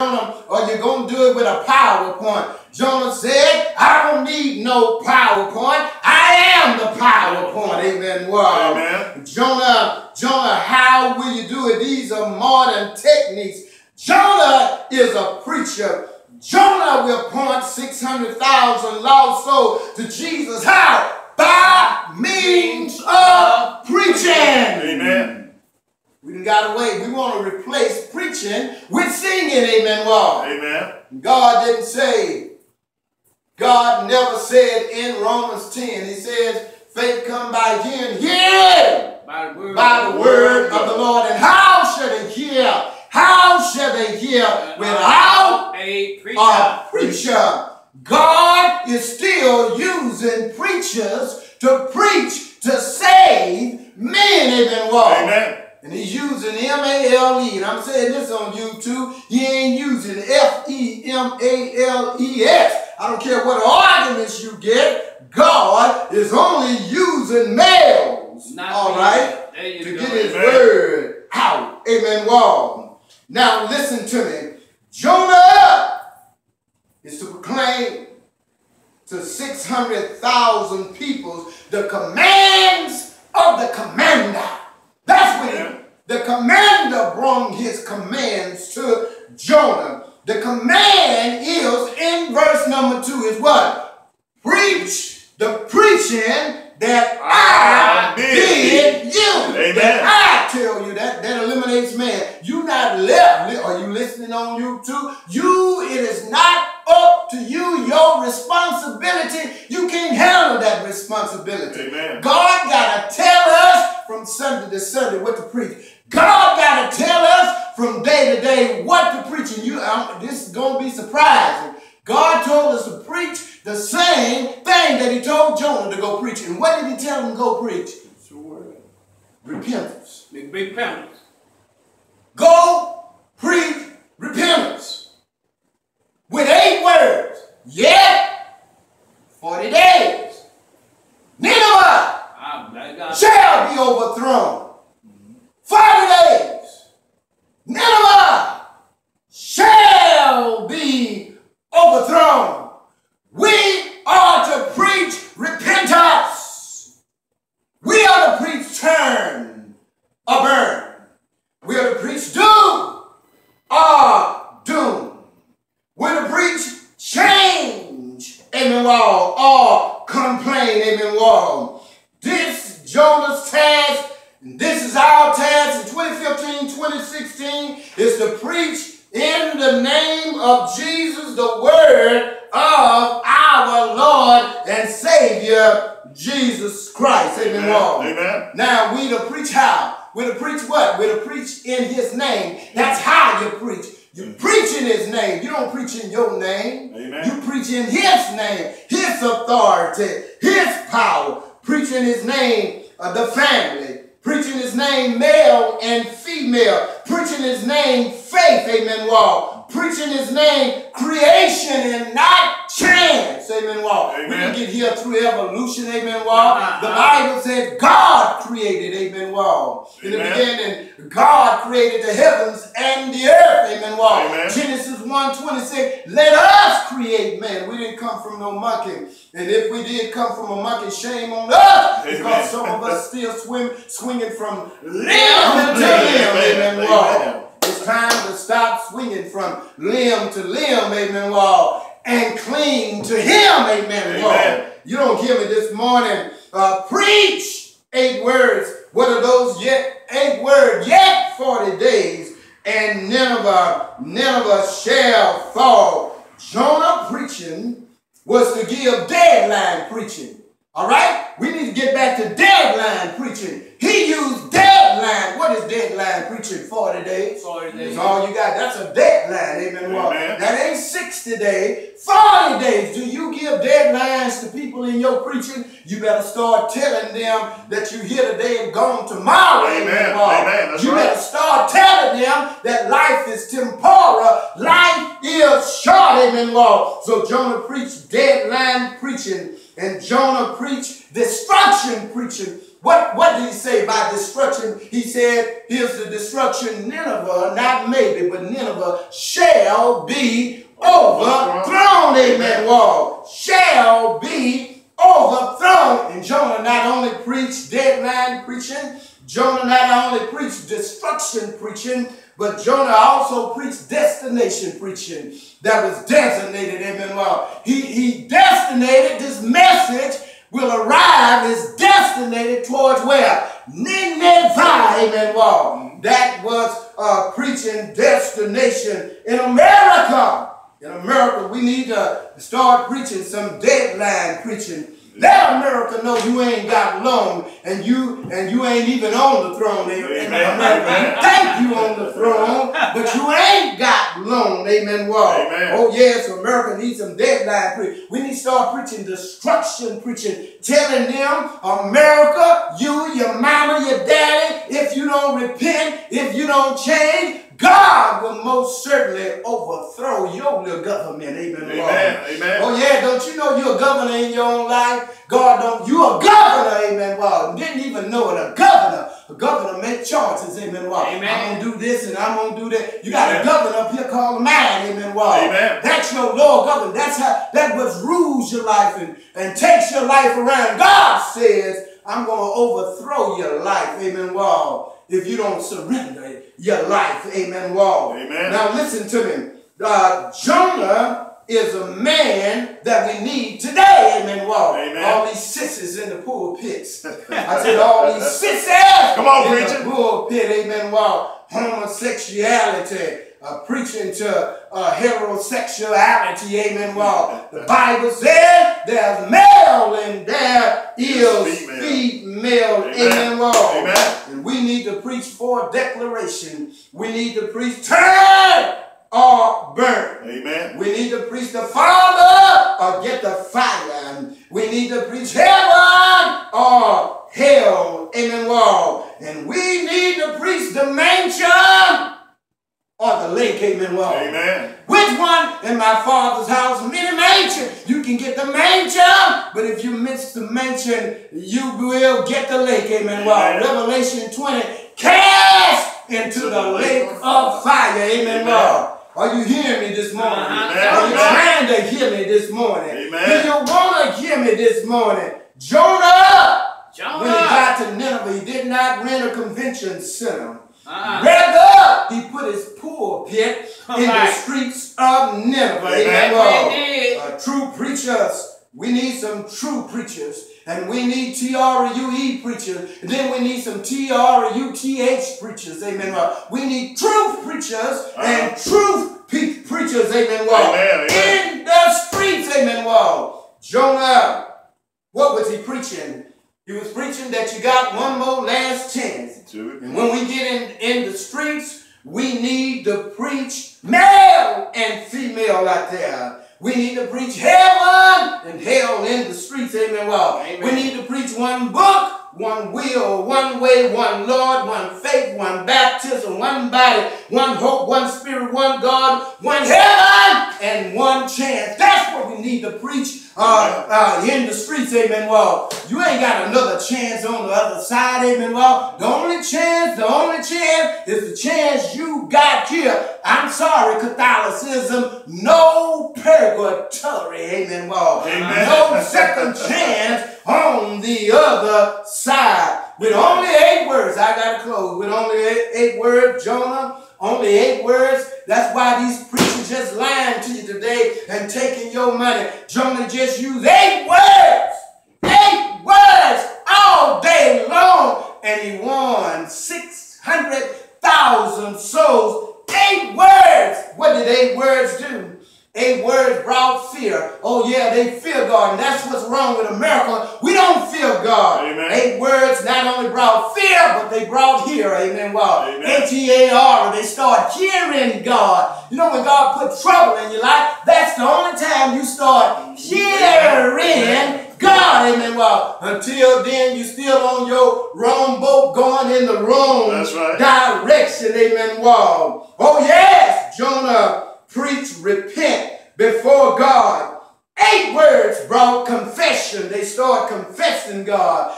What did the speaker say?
or you're going to do it with a PowerPoint. Jonah said, I don't need no PowerPoint. I am the PowerPoint. Amen. Wow. Amen. Jonah, Jonah, how will you do it? These are modern techniques. Jonah is a preacher. Jonah will point 600,000 lost souls to Jesus. How? By means of preaching. Amen. We got away. We want to replace preaching with singing. Amen. Well, Amen. God didn't say, God never said in Romans 10, he says, faith come by hearing And he's using M-A-L-E. And I'm saying this on YouTube. He ain't using F-E-M-A-L-E-S. I don't care what arguments you get. God is only using males. Not all me. right? To you get go. his Amen. word out. Amen. Well, now listen to me. Jonah is to proclaim to 600,000 people the commands of the commander. That's what Yeah. he, the commander brought his commands to Jonah. The command is in verse number two is what? Preach the preaching that I, I did. did you. Amen. That I tell you that that eliminates man. You not left. Are you listening on YouTube? You, it is not up to you, your responsibility. You can't handle that responsibility. Amen. God gotta tell us from Sunday to Sunday what to preach. God gotta tell us from day to day what to preach. And you, um, this is gonna be surprising. God told us to preach the same thing that He told Jonah to go preach. And what did He tell him to go preach? Repentance. Big, big penalties. Go preach repentance. With eight words. Yet 40 days. Nineveh I, I got shall be overthrown. 40 days. Nineveh shall be overthrown. We are to preach repentance. We are to preach turn or burn. We are to preach do or doom. We're to preach change, amen, wall, or complain, amen, wall. This Jonah's task, and this is our task in 2015, 2016, is to preach in the name of Jesus, the word of our Lord and Savior, Jesus Christ, amen, Amen. Amen. Now we to preach how? We're to preach what? We're to preach in his name. That's how you preach. You preach in his name. You don't preach in your name. Amen. You preach in his name, his authority, his power. Preach in his name uh, the family. Preach in his name male and female. Preach in his name faith, amen, wall. Preach in his name creation and not chance, amen, wall. We Amen. didn't get here through evolution, amen, wall. Uh-huh. The Bible said God created, amen, wall. In the beginning, God created the heavens and the earth, amen, wall. Amen. Genesis 1 26, let us create man. We didn't come from no monkey. And if we did come from a monkey, shame on us. Amen. Because some of us still swim, swinging from limb to limb, amen, Amen. wall. It's time to stop swinging from limb to limb, amen, wall, and cling to him, amen. Amen. You don't hear me this morning. Uh, preach eight words. What are those yet? Eight words, yet 40 days, and Nineveh, Nineveh shall fall. Jonah preaching was to give deadline preaching. All right? We need to get back to deadline preaching. He used deadline. What is deadline preaching? 40 days. 40 days. That's all you got. That's a deadline. Amen. Well, Amen. that ain't 60 days. 40 days. Do you give deadlines to people in your preaching? You better start telling them that you're here today and gone tomorrow. Amen. Amen. That's uh, you right. better start telling them that life is temporal. Life is short. Amen. Well, so Jonah preached deadline preaching and Jonah preached destruction preaching. What, what did he say by destruction? He said, here's the destruction. Nineveh, not maybe, but Nineveh shall be overthrown. Amen. Wall shall be overthrown. And Jonah not only preached deadline preaching, Jonah not only preached destruction preaching, but Jonah also preached destination preaching that was designated. Amen. Well, he, he destinated this message will arrive is destinated towards where? Nineveh, amen, well, that was a preaching destination in America. In America, we need to start preaching some deadline preaching let America know you ain't got long and you and you ain't even on the throne. Amen. America, think you on the throne, but you ain't got long. Amen. Well, oh yes, America needs some deadline preaching. We need to start preaching destruction preaching, telling them, America, you, your mama, your daddy, if you don't repent, if you don't change, God will most certainly overthrow your little government. Amen. Amen. Amen. Oh yeah, don't you know you're a governor in your own life? God don't you a governor, amen. Well, didn't even know it. A governor. A governor make choices, amen. Well, amen. I'm gonna do this and I'm gonna do that. You got amen. a governor up here called man, amen. Well, amen. that's your Lord governor. That's how that what rules your life and, and takes your life around. God says, I'm gonna overthrow your life, amen. wall, if you don't surrender your life. Amen. Wall. Amen. Now listen to me. Uh, Jonah is a man that we need today. Amen. Wall. Amen. All these sissies in the pool pits. I said all these sissies Come on, in preacher. the pulpit. Amen. Wall. Homosexuality uh, preaching to uh, heterosexuality, amen. Well, the Bible says there's male and there is female, female amen. amen. Well, amen. And we need to preach for declaration. We need to preach turn or burn. Amen. We need to preach the Father or get the fire. We need to preach heaven or hell. Amen. Well, and we need to preach the mansion or the lake, amen. Well, amen. Which one in my father's house? Many mansions. You can get the mansion, but if you miss the mansion, you will get the lake, amen. Well, Revelation 20, cast into the lake of fire, amen. Well, are you hearing me this morning? Uh-huh. Are you trying to hear me this morning? Amen. Do you want to hear me this morning? Jonah, Jonah, when he got to Nineveh, he did not rent a convention center. Uh-huh. Rather, he put his poor pulpit in right. the streets of Nineveh. Amen. Uh, true preachers, we need some true preachers. And we need T-R-U-E preachers. And then we need some T-R-U-T-H preachers. Amen. Well, we need truth preachers uh-huh. and truth pe- preachers. Amen. Well, amen, amen. in the streets. Amen. Well, Jonah, what was he preaching? He was preaching that you got one more last chance. And when we get in, in the streets, we need to preach male and female out there. We need to preach heaven and hell in the streets. Amen. Well, Amen. we need to preach one book one will, one way, one Lord, one faith, one baptism, one body, one hope, one spirit, one God, one heaven, and one chance. That's what we need to preach uh, uh, in the streets, amen. Well, you ain't got another chance on the other side, amen. Well, the only chance, the only chance is the chance you got here. I'm sorry, Catholicism, no purgatory, amen. Well, amen. no second chance on the other side. With only eight words, I got to close. With only eight, eight words, Jonah, only eight words. That's why these preachers just lying to you today and taking your money. Jonah just used eight words. Eight words all day long. And he won 600,000 souls. Eight words. What did eight words do? Eight words brought fear. Oh, yeah, they fear God. And that's what's wrong with America. We don't fear God. Amen. Eight words not only brought fear, but they brought hear. Amen. Well, H-E-A-R, they start hearing God. You know, when God put trouble in your life, that's the only time you start hearing God. Amen. Well, until then, you still on your wrong boat going in the wrong right. direction. Amen. Well, oh, yes, Jonah preach, repent before God. Eight words brought confession. They start confessing God.